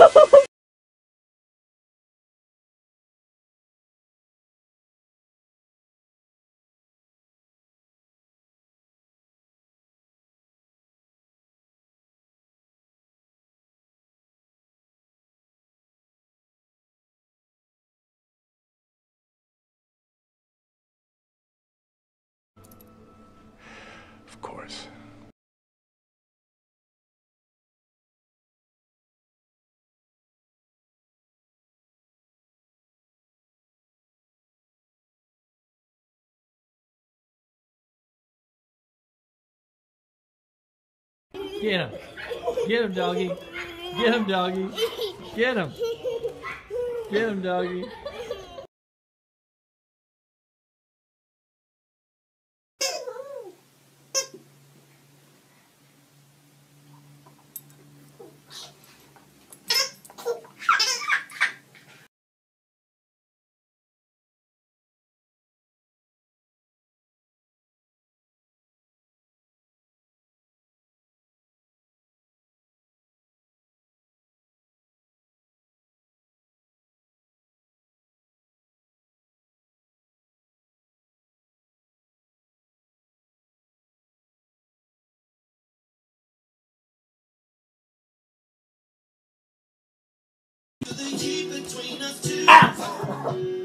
Of course. Get him. Get him, doggy. Get him, doggy. Get him. Get him, doggy. The